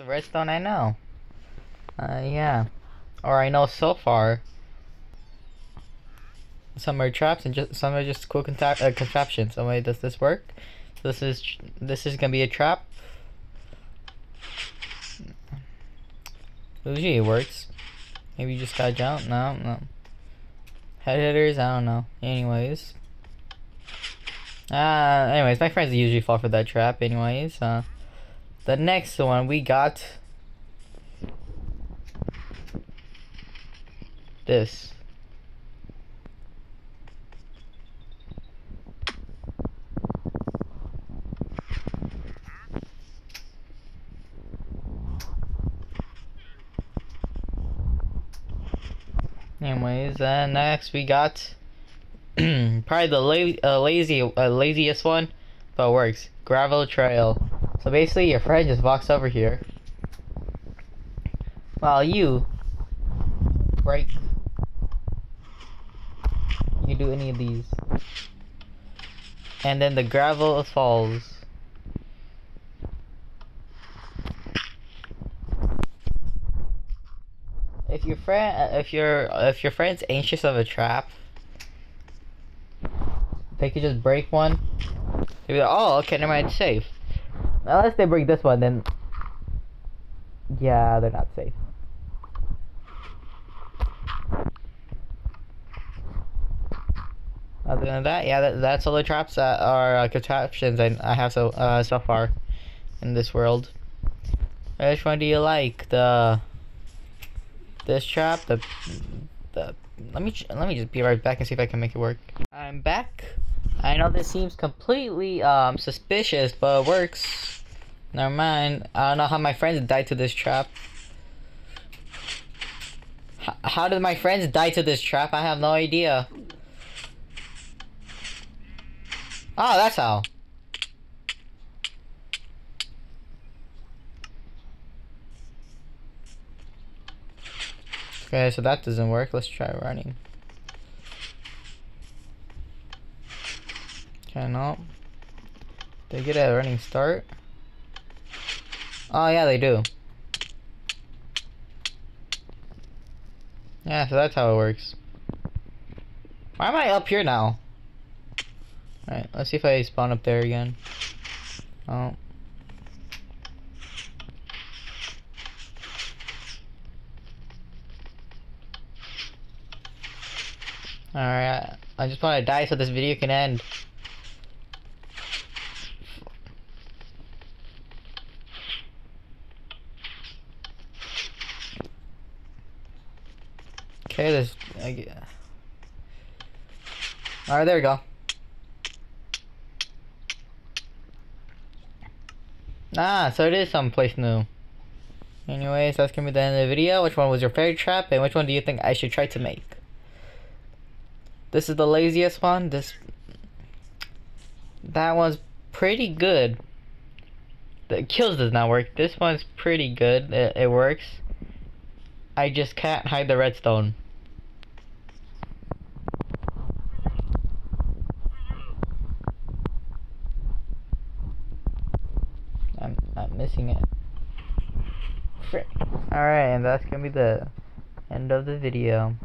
of redstone I know. Uh, yeah. Or I know so far. Some are traps and just some are just cool contra uh, contraptions. So wait, does this work? This is this is gonna be a trap. Usually it works. Maybe you just gotta jump. No, no. Head hitters, I don't know. Anyways. Uh, anyways, my friends usually fall for that trap. Anyways, uh, the next one we got this. Anyways, uh, next we got probably the la uh, lazy uh, laziest one, but works. Gravel trail. So basically, your friend just walks over here, while you break. You do any of these, and then the gravel falls. If your friend, uh, if your if your friend's anxious of a trap, they could just break one. They'd be like, oh, okay, never mind, safe. Unless they break this one, then yeah, they're not safe. Other than that, yeah, that, that's all the traps that are uh, contraptions I, I have so uh, so far in this world. Which one do you like? The this trap, the the let me let me just be right back and see if I can make it work. I'm back. I know this seems completely um suspicious, but it works. Never mind. I don't know how my friends died to this trap. H how did my friends die to this trap? I have no idea. Oh, that's how. Okay, so that doesn't work. Let's try running. Okay. They get a running start. Oh, yeah, they do. Yeah, so that's how it works. Why am I up here now? Alright, let's see if I spawn up there again. Oh. Alright, I just want to die so this video can end. Okay, this. Alright, there we go. Ah, so it is someplace new. Anyways, that's gonna be the end of the video. Which one was your favorite trap, and which one do you think I should try to make? This is the laziest one. This that one's pretty good. The kills does not work. This one's pretty good. It, it works. I just can't hide the redstone. I'm I'm missing it. Alright, and that's gonna be the end of the video.